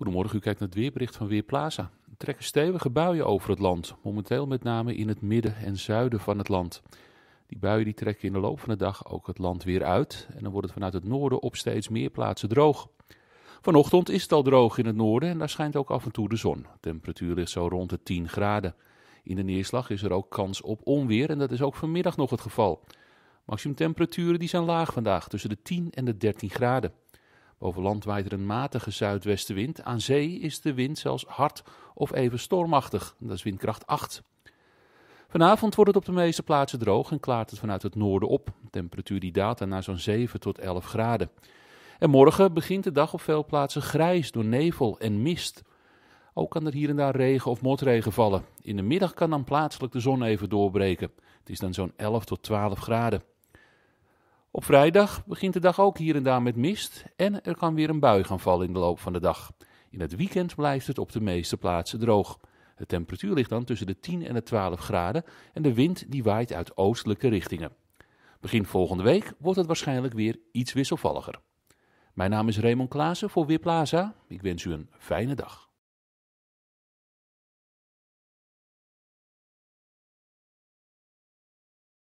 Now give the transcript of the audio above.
Goedemorgen, u kijkt naar het weerbericht van Weerplaza. Er trekken stevige buien over het land, momenteel met name in het midden en zuiden van het land. Die buien die trekken in de loop van de dag ook het land weer uit en dan wordt het vanuit het noorden op steeds meer plaatsen droog. Vanochtend is het al droog in het noorden en daar schijnt ook af en toe de zon. De temperatuur ligt zo rond de 10 graden. In de neerslag is er ook kans op onweer en dat is ook vanmiddag nog het geval. Maximumtemperaturen die zijn laag vandaag, tussen de 10 en de 13 graden. Boven land waait er een matige zuidwestenwind. Aan zee is de wind zelfs hard of even stormachtig. Dat is windkracht 8. Vanavond wordt het op de meeste plaatsen droog en klaart het vanuit het noorden op. De temperatuur die daalt naar zo'n 7 tot 11 graden. En morgen begint de dag op veel plaatsen grijs door nevel en mist. Ook kan er hier en daar regen of motregen vallen. In de middag kan dan plaatselijk de zon even doorbreken. Het is dan zo'n 11 tot 12 graden. Op vrijdag begint de dag ook hier en daar met mist en er kan weer een bui gaan vallen in de loop van de dag. In het weekend blijft het op de meeste plaatsen droog. De temperatuur ligt dan tussen de 10 en de 12 graden en de wind die waait uit oostelijke richtingen. Begin volgende week wordt het waarschijnlijk weer iets wisselvalliger. Mijn naam is Raymond Klaassen voor Weerplaza. Ik wens u een fijne dag.